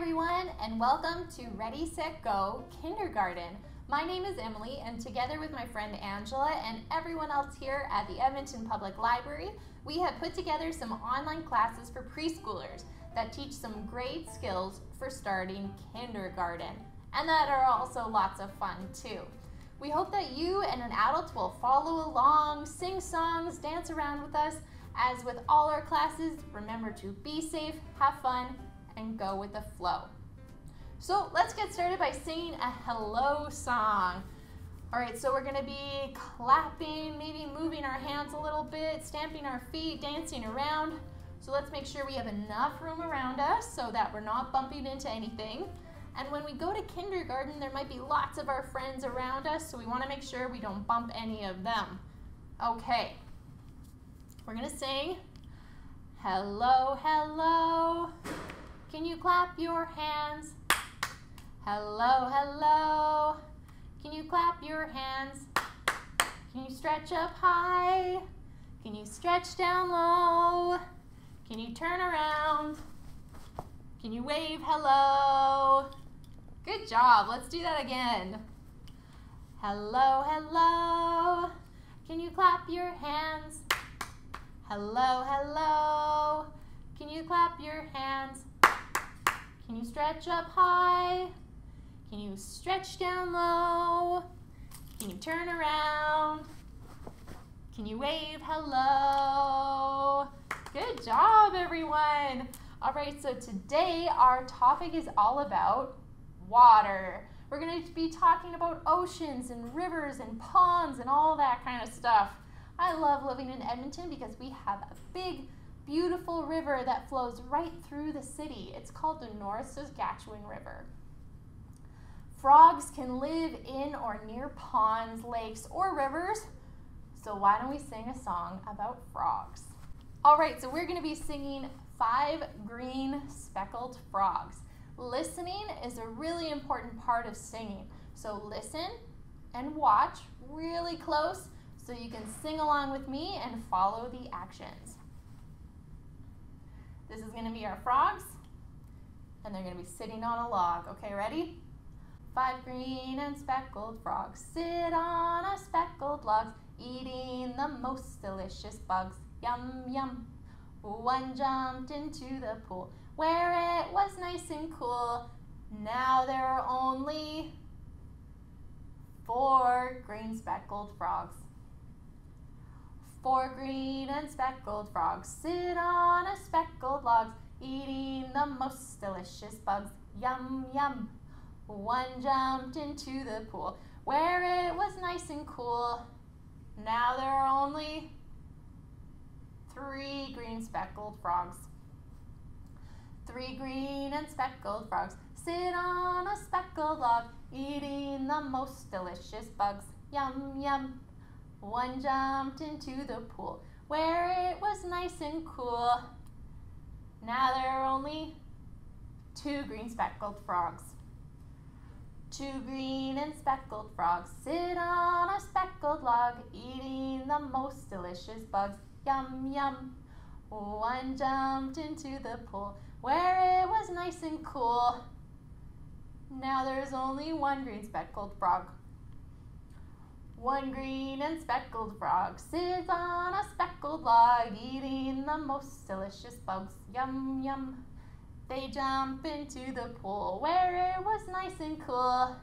everyone, and welcome to Ready, Set, Go Kindergarten. My name is Emily, and together with my friend Angela and everyone else here at the Edmonton Public Library, we have put together some online classes for preschoolers that teach some great skills for starting kindergarten, and that are also lots of fun too. We hope that you and an adult will follow along, sing songs, dance around with us. As with all our classes, remember to be safe, have fun, and go with the flow. So let's get started by singing a hello song. All right, so we're gonna be clapping, maybe moving our hands a little bit, stamping our feet, dancing around. So let's make sure we have enough room around us so that we're not bumping into anything. And when we go to kindergarten, there might be lots of our friends around us, so we wanna make sure we don't bump any of them. Okay, we're gonna sing, hello, hello. Can you clap your hands? Hello, hello. Can you clap your hands? Can you stretch up high? Can you stretch down low? Can you turn around? Can you wave hello? Good job. Let's do that again. Hello, hello. Can you clap your hands? Hello, hello. Can you clap your hands? Can you stretch up high? Can you stretch down low? Can you turn around? Can you wave hello? Good job, everyone. All right, so today our topic is all about water. We're going to be talking about oceans and rivers and ponds and all that kind of stuff. I love living in Edmonton because we have a big beautiful river that flows right through the city. It's called the North Saskatchewan River. Frogs can live in or near ponds, lakes, or rivers. So why don't we sing a song about frogs? All right, so we're going to be singing Five Green Speckled Frogs. Listening is a really important part of singing. So listen and watch really close so you can sing along with me and follow the actions. This is gonna be our frogs, and they're gonna be sitting on a log. Okay, ready? Five green and speckled frogs sit on a speckled log, eating the most delicious bugs. Yum, yum. One jumped into the pool where it was nice and cool. Now there are only four green speckled frogs. Four green and speckled frogs sit on a speckled log, eating the most delicious bugs. Yum, yum. One jumped into the pool where it was nice and cool. Now there are only three green speckled frogs. Three green and speckled frogs sit on a speckled log, eating the most delicious bugs. Yum, yum. One jumped into the pool where it was nice and cool. Now there are only two green speckled frogs. Two green and speckled frogs sit on a speckled log, eating the most delicious bugs. Yum, yum. One jumped into the pool where it was nice and cool. Now there's only one green speckled frog. One green and speckled frog sits on a speckled log, eating the most delicious bugs. Yum, yum. They jump into the pool where it was nice and cool.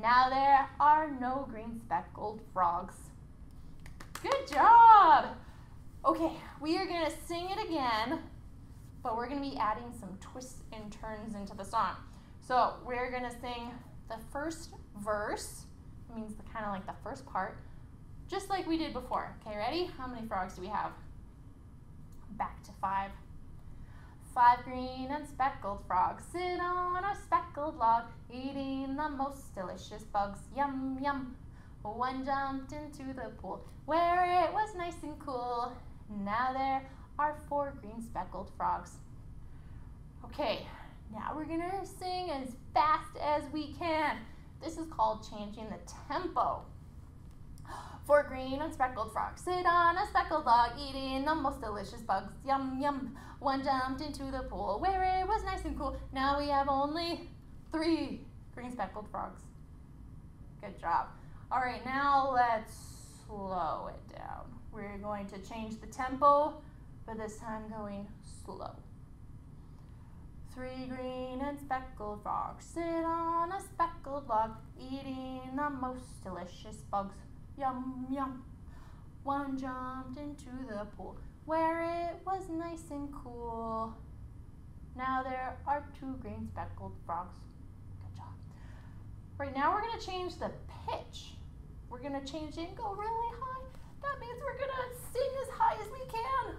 Now there are no green speckled frogs. Good job! Okay, we are gonna sing it again, but we're gonna be adding some twists and turns into the song. So we're gonna sing the first verse means the kind of like the first part, just like we did before. Okay, ready? How many frogs do we have? Back to five. Five green and speckled frogs sit on a speckled log, eating the most delicious bugs. Yum, yum. One jumped into the pool where it was nice and cool. Now there are four green speckled frogs. Okay, now we're gonna sing as fast as we can. This is called changing the tempo. Four green and speckled frogs sit on a speckled log, eating the most delicious bugs. Yum, yum. One jumped into the pool where it was nice and cool. Now we have only three green speckled frogs. Good job. All right, now let's slow it down. We're going to change the tempo, but this time going slow. Three green and speckled frogs sit on a speckled log, eating the most delicious bugs. Yum, yum. One jumped into the pool where it was nice and cool. Now there are two green speckled frogs. Good job. Right now we're going to change the pitch. We're going to change it and go really high. That means we're going to sing as high as we can.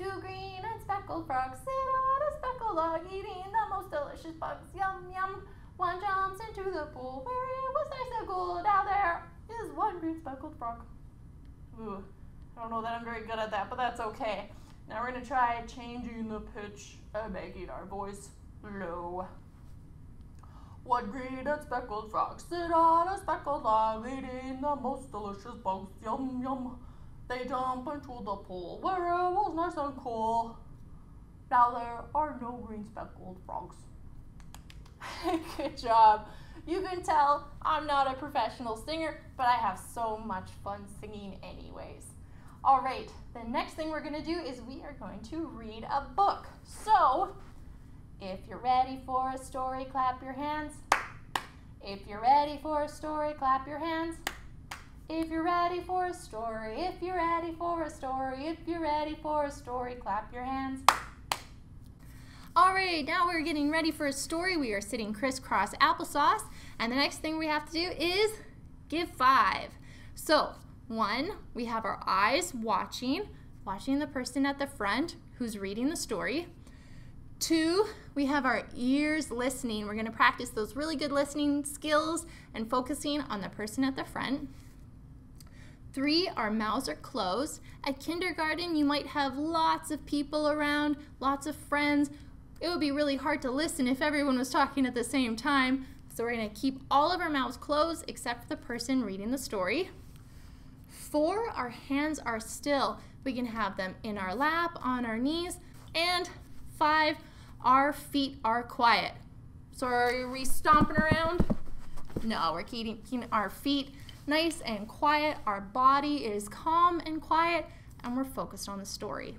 Two green and speckled frogs sit on a speckled log eating the most delicious bugs. Yum, yum. One jumps into the pool where it was nice and cool. Now there is one green speckled frog. Ooh, I don't know that I'm very good at that, but that's okay. Now we're gonna try changing the pitch and making our voice low. One green and speckled frog sit on a speckled log, eating the most delicious bugs. Yum yum. They jump into the pool where it was nice and cool. Now there are no green speckled frogs. Good job. You can tell I'm not a professional singer, but I have so much fun singing anyways. All right, the next thing we're gonna do is we are going to read a book. So, if you're ready for a story, clap your hands. If you're ready for a story, clap your hands. If you're ready for a story, if you're ready for a story, if you're ready for a story, clap your hands. All right, now we're getting ready for a story. We are sitting crisscross applesauce, and the next thing we have to do is give five. So, one, we have our eyes watching, watching the person at the front who's reading the story. Two, we have our ears listening. We're gonna practice those really good listening skills and focusing on the person at the front. Three, our mouths are closed. At kindergarten, you might have lots of people around, lots of friends it would be really hard to listen if everyone was talking at the same time. So we're going to keep all of our mouths closed except for the person reading the story. Four, our hands are still. We can have them in our lap, on our knees. And five, our feet are quiet. So are we stomping around? No, we're keeping, keeping our feet nice and quiet. Our body is calm and quiet, and we're focused on the story.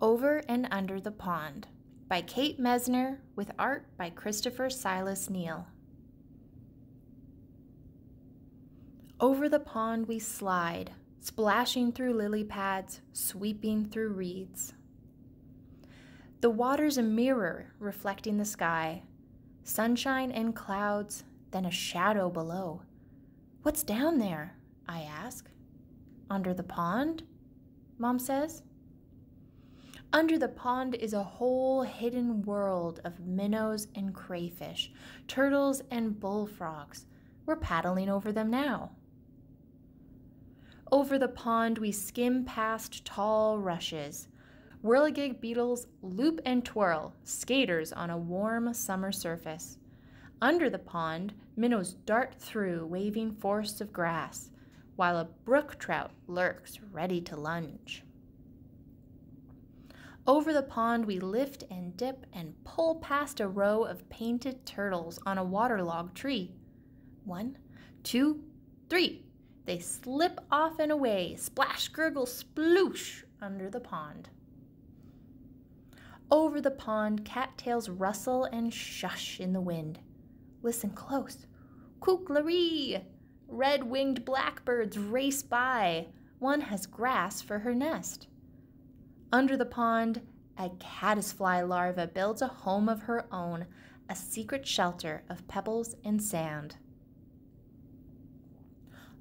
Over and Under the Pond by Kate Messner with art by Christopher Silas Neal. Over the pond we slide, splashing through lily pads, sweeping through reeds. The water's a mirror reflecting the sky, sunshine and clouds, then a shadow below. What's down there? I ask. Under the pond? Mom says. Under the pond is a whole hidden world of minnows and crayfish, turtles and bullfrogs. We're paddling over them now. Over the pond, we skim past tall rushes. Whirligig beetles loop and twirl, skaters on a warm summer surface. Under the pond, minnows dart through waving forests of grass, while a brook trout lurks ready to lunge. Over the pond, we lift and dip and pull past a row of painted turtles on a waterlogged tree. One, two, three. They slip off and away, splash, gurgle, sploosh under the pond. Over the pond, cattails rustle and shush in the wind. Listen close. Kooklaree! Red winged blackbirds race by. One has grass for her nest. Under the pond, a caddisfly larva builds a home of her own, a secret shelter of pebbles and sand.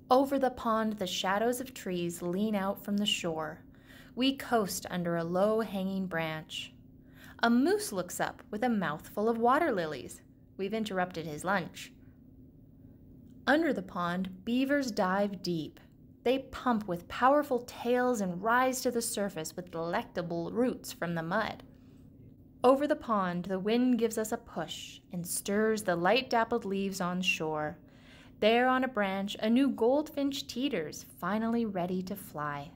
Over the pond, the shadows of trees lean out from the shore. We coast under a low hanging branch. A moose looks up with a mouthful of water lilies. We've interrupted his lunch. Under the pond, beavers dive deep. They pump with powerful tails and rise to the surface with delectable roots from the mud. Over the pond, the wind gives us a push and stirs the light dappled leaves on shore. There on a branch, a new goldfinch teeters, finally ready to fly.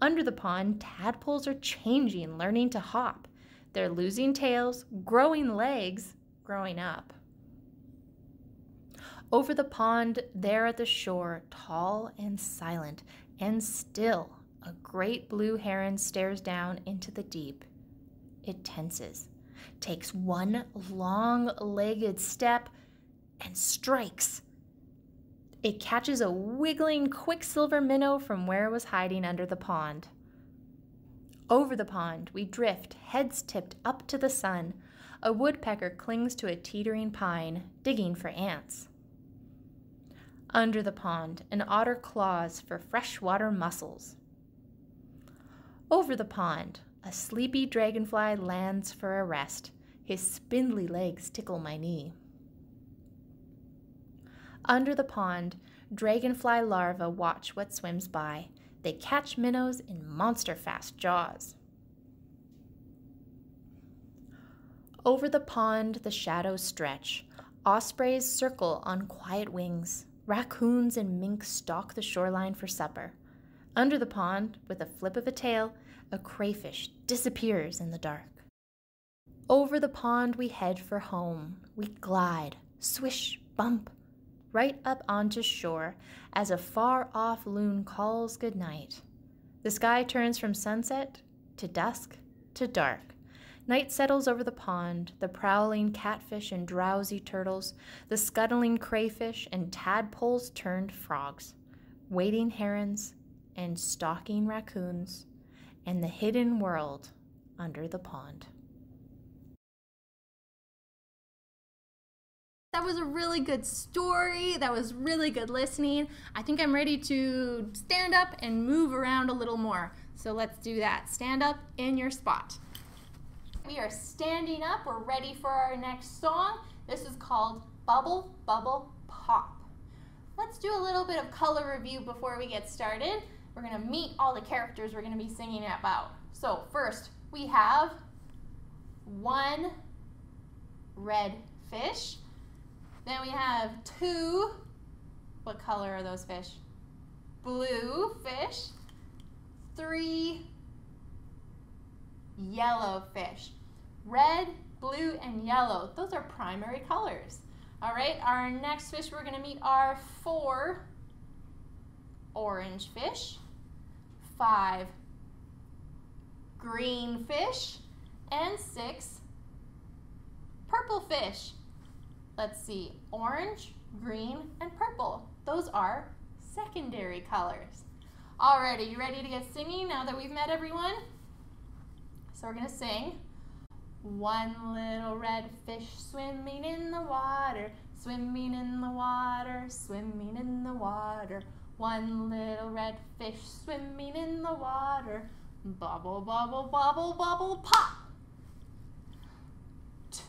Under the pond, tadpoles are changing, learning to hop. They're losing tails, growing legs, growing up. Over the pond, there at the shore, tall and silent and still, a great blue heron stares down into the deep. It tenses, takes one long legged step, and strikes. It catches a wiggling quicksilver minnow from where it was hiding under the pond. Over the pond, we drift, heads tipped up to the sun. A woodpecker clings to a teetering pine, digging for ants. Under the pond, an otter claws for freshwater mussels. Over the pond, a sleepy dragonfly lands for a rest. His spindly legs tickle my knee. Under the pond, dragonfly larvae watch what swims by. They catch minnows in monster fast jaws. Over the pond, the shadows stretch. Ospreys circle on quiet wings. Raccoons and minks stalk the shoreline for supper. Under the pond, with a flip of a tail, a crayfish disappears in the dark. Over the pond, we head for home. We glide, swish, bump, right up onto shore as a far off loon calls good night. The sky turns from sunset to dusk to dark. Night settles over the pond, the prowling catfish and drowsy turtles, the scuttling crayfish and tadpoles turned frogs, wading herons and stalking raccoons, and the hidden world under the pond. That was a really good story. That was really good listening. I think I'm ready to stand up and move around a little more. So let's do that. Stand up in your spot. We are standing up. We're ready for our next song. This is called Bubble Bubble Pop. Let's do a little bit of color review before we get started. We're going to meet all the characters we're going to be singing about. So first, we have one red fish. Then we have two, what color are those fish? Blue fish. Three yellow fish. Red, blue, and yellow. Those are primary colors. All right, our next fish we're gonna meet are four orange fish, five green fish, and six purple fish. Let's see, orange, green, and purple. Those are secondary colors. Alrighty, you ready to get singing now that we've met everyone? So we're gonna sing. One little red fish swimming in the water, swimming in the water, swimming in the water. One little red fish swimming in the water, bubble, bubble, bubble, bubble, pop.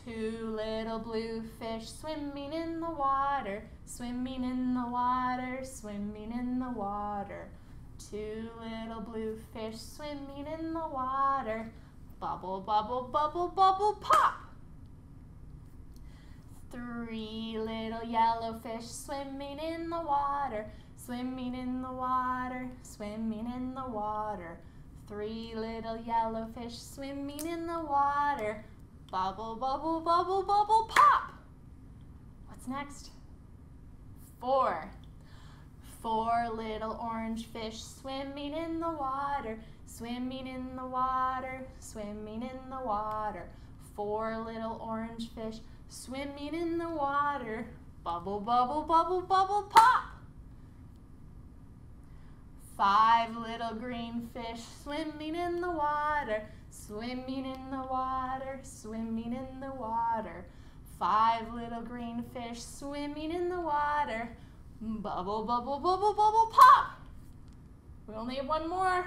Two little blue fish swimming in the water, swimming in the water, swimming in the water. Two little blue fish swimming in the water, bubble, bubble, bubble, bubble, pop. Three little yellow fish swimming in the water, swimming in the water, swimming in the water. Three little yellow fish swimming in the water, Bubble, bubble, bubble, bubble, pop. What's next? Four. Four little orange fish swimming in the water, swimming in the water, swimming in the water. Four little orange fish swimming in the water. Bubble, bubble, bubble, bubble, pop. Five little green fish swimming in the water, Swimming in the water, swimming in the water. Five little green fish swimming in the water. Bubble, bubble, bubble, bubble, pop. We only have one more.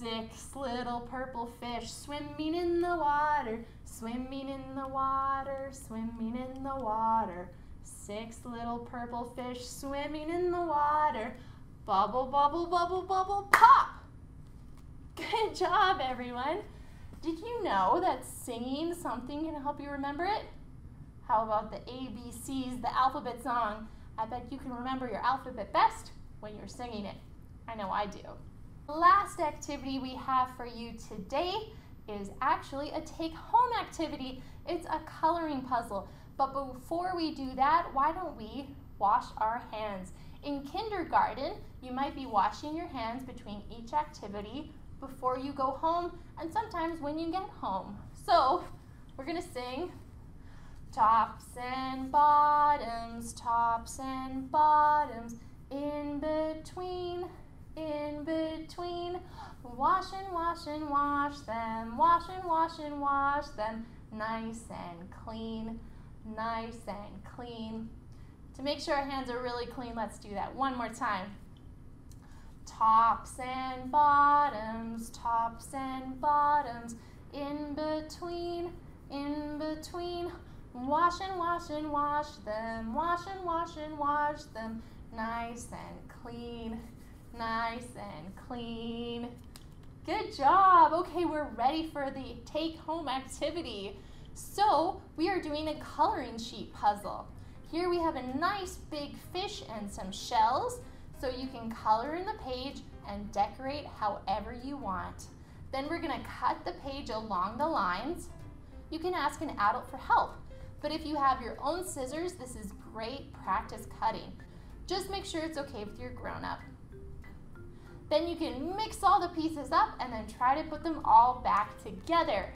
Six little purple fish swimming in the water, swimming in the water, swimming in the water. Six little purple fish swimming in the water. Bubble, bubble, bubble, bubble, pop. Good job, everyone. Did you know that singing something can help you remember it? How about the ABCs, the alphabet song? I bet you can remember your alphabet best when you're singing it. I know I do. Last activity we have for you today is actually a take home activity. It's a coloring puzzle. But before we do that, why don't we wash our hands? In kindergarten, you might be washing your hands between each activity before you go home and sometimes when you get home. So we're gonna sing tops and bottoms, tops and bottoms, in between, in between. Wash and wash and wash them, wash and wash and wash them, nice and clean, nice and clean. To make sure our hands are really clean, let's do that one more time. Tops and bottoms, tops and bottoms, in between, in between. Wash and wash and wash them, wash and wash and wash them, nice and clean, nice and clean. Good job. Okay, we're ready for the take home activity. So we are doing a coloring sheet puzzle. Here we have a nice big fish and some shells, so you can color in the page and decorate however you want. Then we're gonna cut the page along the lines. You can ask an adult for help, but if you have your own scissors, this is great practice cutting. Just make sure it's okay with your grown-up. Then you can mix all the pieces up and then try to put them all back together.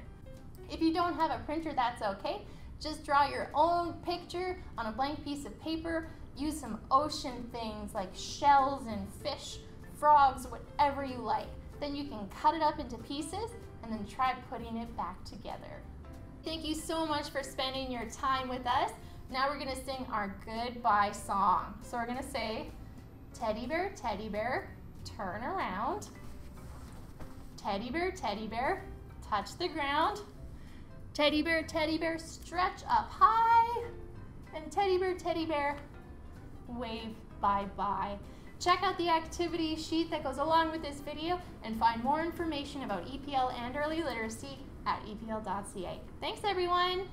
If you don't have a printer, that's okay. Just draw your own picture on a blank piece of paper. Use some ocean things like shells and fish, frogs, whatever you like. Then you can cut it up into pieces and then try putting it back together. Thank you so much for spending your time with us. Now we're gonna sing our goodbye song. So we're gonna say, teddy bear, teddy bear, turn around. Teddy bear, teddy bear, touch the ground. Teddy bear, teddy bear, stretch up high. And teddy bear, teddy bear, wave bye-bye. Check out the activity sheet that goes along with this video and find more information about EPL and early literacy at epl.ca. Thanks everyone!